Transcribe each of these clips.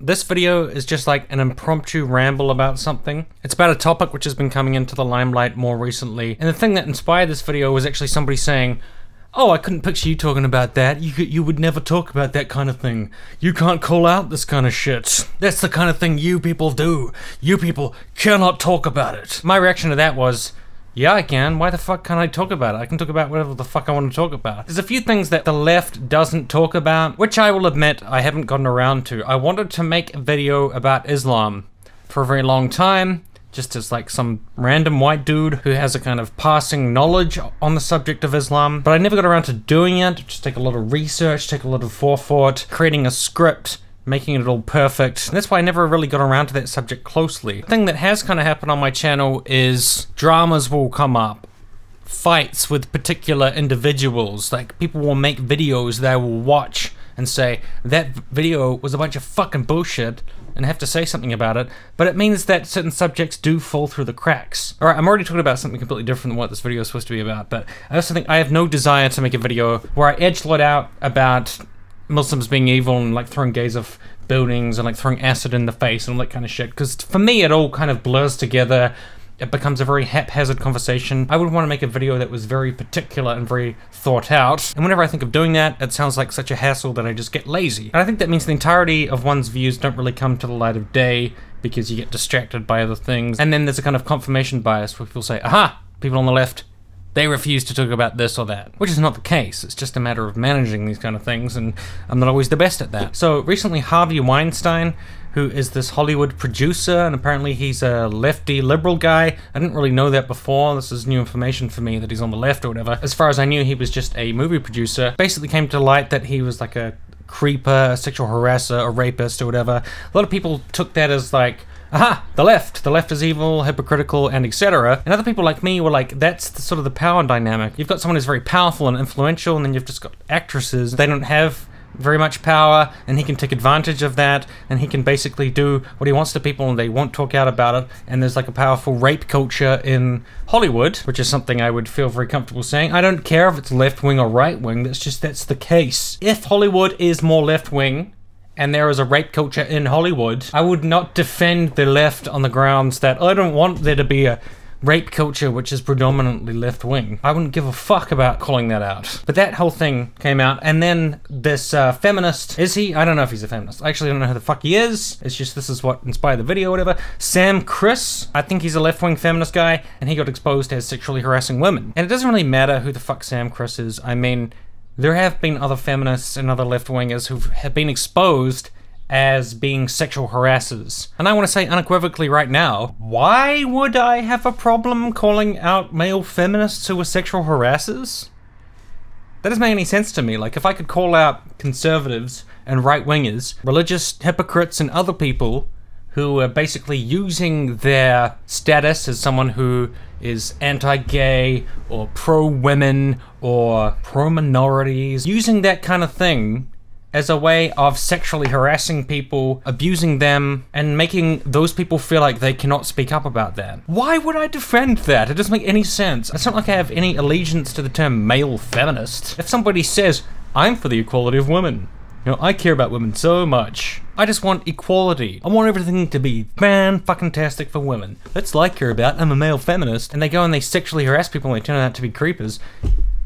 This video is just like an impromptu ramble about something. It's about a topic which has been coming into the limelight more recently. And the thing that inspired this video was actually somebody saying, Oh, I couldn't picture you talking about that. You could, you would never talk about that kind of thing. You can't call out this kind of shit. That's the kind of thing you people do. You people cannot talk about it. My reaction to that was, yeah, I can. Why the fuck can't I talk about it? I can talk about whatever the fuck I want to talk about. There's a few things that the left doesn't talk about, which I will admit I haven't gotten around to. I wanted to make a video about Islam for a very long time just as like some random white dude who has a kind of passing knowledge on the subject of Islam. But I never got around to doing it. Just take a lot of research, take a lot of forethought, creating a script, making it all perfect. That's why I never really got around to that subject closely. The thing that has kind of happened on my channel is dramas will come up. Fights with particular individuals. Like people will make videos that I will watch and say, that video was a bunch of fucking bullshit and have to say something about it, but it means that certain subjects do fall through the cracks. Alright, I'm already talking about something completely different than what this video is supposed to be about, but I also think I have no desire to make a video where I edgelord out about Muslims being evil and like throwing gays off buildings and like throwing acid in the face and all that kind of shit, because for me it all kind of blurs together it becomes a very haphazard conversation. I would want to make a video that was very particular and very thought out. And whenever I think of doing that, it sounds like such a hassle that I just get lazy. And I think that means the entirety of one's views don't really come to the light of day because you get distracted by other things. And then there's a kind of confirmation bias where people say, aha, people on the left, they refuse to talk about this or that, which is not the case. It's just a matter of managing these kind of things, and I'm not always the best at that. So recently, Harvey Weinstein who is this Hollywood producer, and apparently he's a lefty liberal guy. I didn't really know that before. This is new information for me that he's on the left or whatever. As far as I knew, he was just a movie producer. Basically came to light that he was like a creeper, a sexual harasser, a rapist, or whatever. A lot of people took that as like, aha, the left, the left is evil, hypocritical, and etc. And other people like me were like, that's the, sort of the power dynamic. You've got someone who's very powerful and influential, and then you've just got actresses. They don't have very much power and he can take advantage of that and he can basically do what he wants to people and they won't talk out about it and there's like a powerful rape culture in Hollywood which is something I would feel very comfortable saying I don't care if it's left wing or right wing that's just that's the case if Hollywood is more left wing and there is a rape culture in Hollywood I would not defend the left on the grounds that I don't want there to be a rape culture, which is predominantly left wing. I wouldn't give a fuck about calling that out. But that whole thing came out, and then this uh, feminist is he? I don't know if he's a feminist. I actually don't know who the fuck he is. It's just this is what inspired the video, whatever. Sam Kriss, I think he's a left wing feminist guy, and he got exposed as sexually harassing women. And it doesn't really matter who the fuck Sam Kriss is. I mean, there have been other feminists and other left wingers who have been exposed as being sexual harassers. And I want to say unequivocally right now, why would I have a problem calling out male feminists who are sexual harassers? That doesn't make any sense to me. Like, if I could call out conservatives and right wingers, religious hypocrites, and other people who are basically using their status as someone who is anti gay or pro women or pro minorities, using that kind of thing as a way of sexually harassing people, abusing them, and making those people feel like they cannot speak up about that. Why would I defend that? It doesn't make any sense. It's not like I have any allegiance to the term male feminist. If somebody says, I'm for the equality of women, you know, I care about women so much. I just want equality. I want everything to be man fucking tastic for women. That's what I care about. I'm a male feminist. And they go and they sexually harass people and they turn out to be creepers.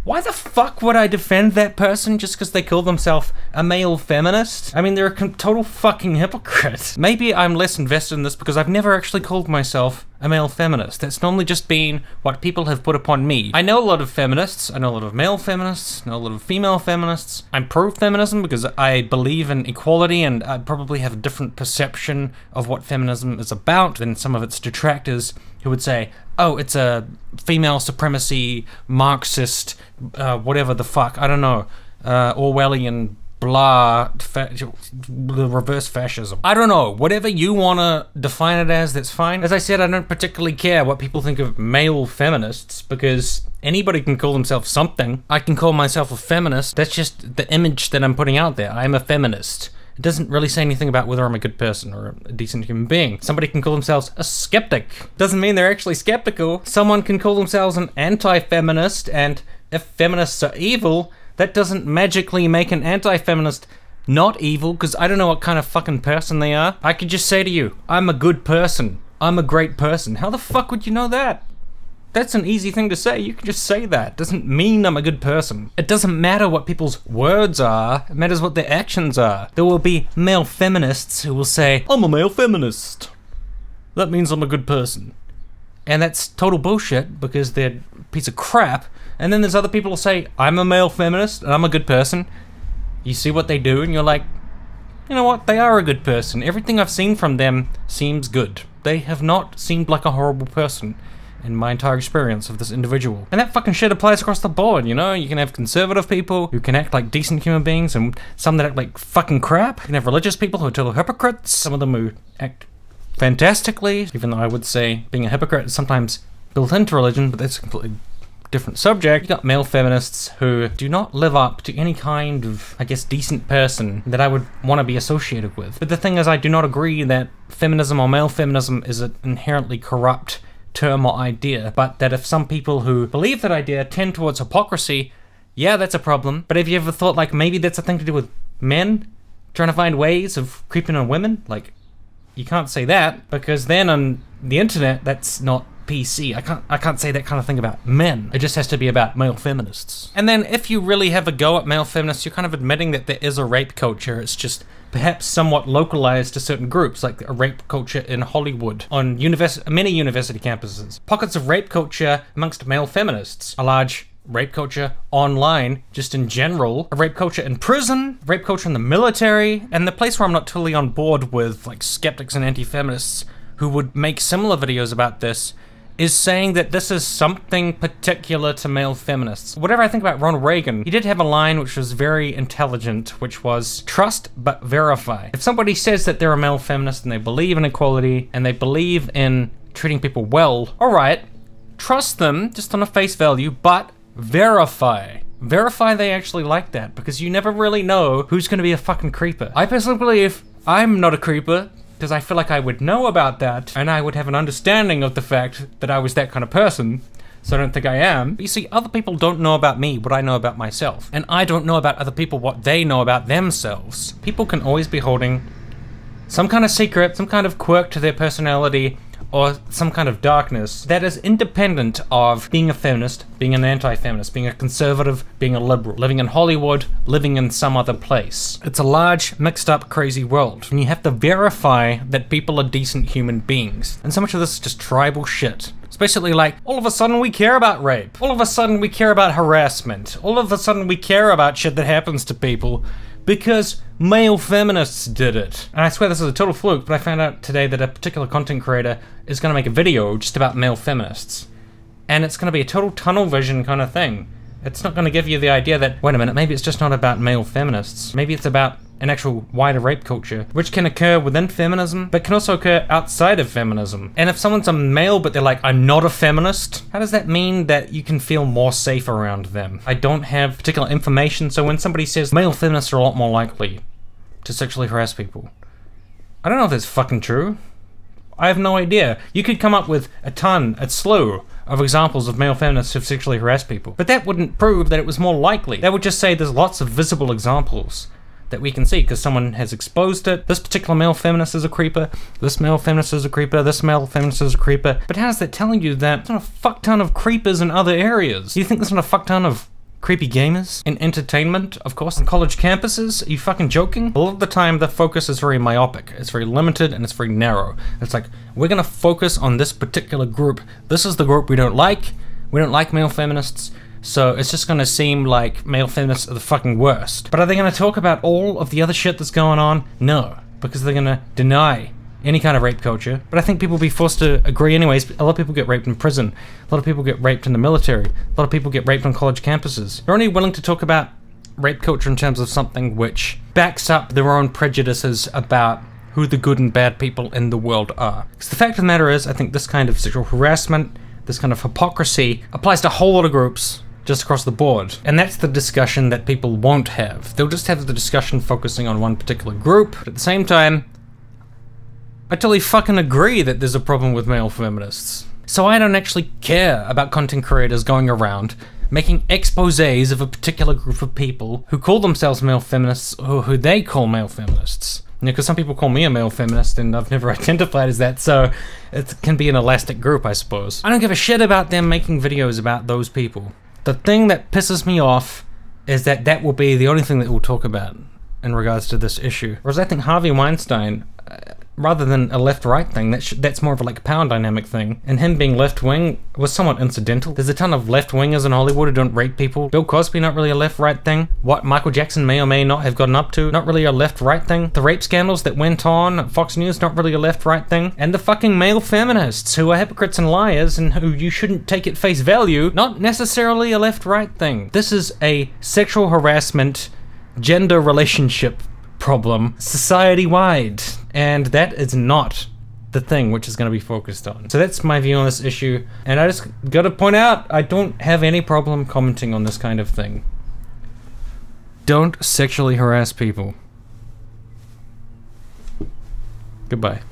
Why the fuck would I defend that person just because they call themselves a male feminist? I mean, they're a total fucking hypocrite. Maybe I'm less invested in this because I've never actually called myself a male feminist. That's normally just been what people have put upon me. I know a lot of feminists. I know a lot of male feminists. I know a lot of female feminists. I'm pro-feminism because I believe in equality and I probably have a different perception of what feminism is about than some of its detractors who would say, oh, it's a female supremacy, Marxist, uh, whatever the fuck, I don't know, uh, Orwellian blah, the reverse fascism. I don't know, whatever you want to define it as, that's fine. As I said, I don't particularly care what people think of male feminists because anybody can call themselves something. I can call myself a feminist. That's just the image that I'm putting out there. I'm a feminist. It doesn't really say anything about whether I'm a good person or a decent human being. Somebody can call themselves a skeptic. Doesn't mean they're actually skeptical. Someone can call themselves an anti-feminist, and if feminists are evil, that doesn't magically make an anti-feminist not evil because I don't know what kind of fucking person they are. I could just say to you, I'm a good person. I'm a great person. How the fuck would you know that? That's an easy thing to say. You can just say that. Doesn't mean I'm a good person. It doesn't matter what people's words are. It matters what their actions are. There will be male feminists who will say, I'm a male feminist. That means I'm a good person. And that's total bullshit because they're a piece of crap. And then there's other people who say, I'm a male feminist and I'm a good person. You see what they do and you're like, you know what? They are a good person. Everything I've seen from them seems good. They have not seemed like a horrible person in my entire experience of this individual. And that fucking shit applies across the board, you know? You can have conservative people who can act like decent human beings and some that act like fucking crap. You can have religious people who are total hypocrites, some of them who act fantastically, even though I would say being a hypocrite is sometimes built into religion, but that's completely different subject. You got male feminists who do not live up to any kind of, I guess, decent person that I would want to be associated with. But the thing is, I do not agree that feminism or male feminism is an inherently corrupt term or idea, but that if some people who believe that idea tend towards hypocrisy, yeah, that's a problem. But have you ever thought like maybe that's a thing to do with men trying to find ways of creeping on women? Like, you can't say that because then on the internet, that's not PC. I can't I can't say that kind of thing about men. It just has to be about male feminists. And then if you really have a go at male feminists, you're kind of admitting that there is a rape culture. It's just perhaps somewhat localized to certain groups, like a rape culture in Hollywood, on univers- many university campuses. Pockets of rape culture amongst male feminists. A large rape culture online, just in general, a rape culture in prison, rape culture in the military, and the place where I'm not totally on board with like skeptics and anti-feminists who would make similar videos about this is saying that this is something particular to male feminists. Whatever I think about Ronald Reagan, he did have a line which was very intelligent, which was trust but verify. If somebody says that they're a male feminist and they believe in equality and they believe in treating people well, alright, trust them just on a face value, but verify. Verify they actually like that because you never really know who's going to be a fucking creeper. I personally believe I'm not a creeper because I feel like I would know about that and I would have an understanding of the fact that I was that kind of person. So I don't think I am. But you see, other people don't know about me what I know about myself. And I don't know about other people what they know about themselves. People can always be holding some kind of secret, some kind of quirk to their personality or some kind of darkness that is independent of being a feminist, being an anti feminist, being a conservative, being a liberal, living in Hollywood, living in some other place. It's a large, mixed up, crazy world, and you have to verify that people are decent human beings. And so much of this is just tribal shit. It's basically like, all of a sudden we care about rape. All of a sudden we care about harassment. All of a sudden we care about shit that happens to people because male feminists did it. And I swear this is a total fluke, but I found out today that a particular content creator is going to make a video just about male feminists. And it's going to be a total tunnel vision kind of thing. It's not going to give you the idea that, wait a minute, maybe it's just not about male feminists. Maybe it's about an actual wider rape culture, which can occur within feminism, but can also occur outside of feminism. And if someone's a male, but they're like, I'm not a feminist, how does that mean that you can feel more safe around them? I don't have particular information, so when somebody says male feminists are a lot more likely to sexually harass people, I don't know if that's fucking true. I have no idea. You could come up with a ton, a slew of examples of male feminists who've sexually harassed people. But that wouldn't prove that it was more likely. That would just say there's lots of visible examples that we can see because someone has exposed it. This particular male feminist is a creeper. This male feminist is a creeper. This male feminist is a creeper. But how's that telling you that there's not a fuck ton of creepers in other areas? Do you think there's not a fuck ton of creepy gamers in entertainment, of course, on college campuses? Are you fucking joking? A lot of the time, the focus is very myopic. It's very limited and it's very narrow. It's like, we're gonna focus on this particular group. This is the group we don't like. We don't like male feminists. So it's just gonna seem like male feminists are the fucking worst. But are they gonna talk about all of the other shit that's going on? No, because they're gonna deny any kind of rape culture. But I think people will be forced to agree anyways. A lot of people get raped in prison. A lot of people get raped in the military. A lot of people get raped on college campuses. They're only willing to talk about rape culture in terms of something which backs up their own prejudices about who the good and bad people in the world are. Because the fact of the matter is, I think this kind of sexual harassment, this kind of hypocrisy applies to a whole lot of groups just across the board. And that's the discussion that people won't have. They'll just have the discussion focusing on one particular group. But at the same time, I totally fucking agree that there's a problem with male feminists. So I don't actually care about content creators going around making exposés of a particular group of people who call themselves male feminists or who they call male feminists. You know, because some people call me a male feminist and I've never identified as that, so it can be an elastic group, I suppose. I don't give a shit about them making videos about those people. The thing that pisses me off is that that will be the only thing that we'll talk about in regards to this issue. Whereas I think Harvey Weinstein, uh, rather than a left-right thing, that that's more of a like power dynamic thing. And him being left-wing was somewhat incidental. There's a ton of left-wingers in Hollywood who don't rape people. Bill Cosby, not really a left-right thing. What Michael Jackson may or may not have gotten up to, not really a left-right thing. The rape scandals that went on Fox News, not really a left-right thing. And the fucking male feminists who are hypocrites and liars and who you shouldn't take at face value, not necessarily a left-right thing. This is a sexual harassment gender relationship problem society wide, and that is not the thing which is going to be focused on. So that's my view on this issue, and I just got to point out I don't have any problem commenting on this kind of thing. Don't sexually harass people. Goodbye.